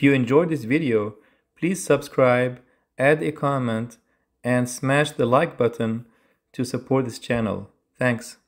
If you enjoyed this video, please subscribe, add a comment, and smash the like button to support this channel. Thanks.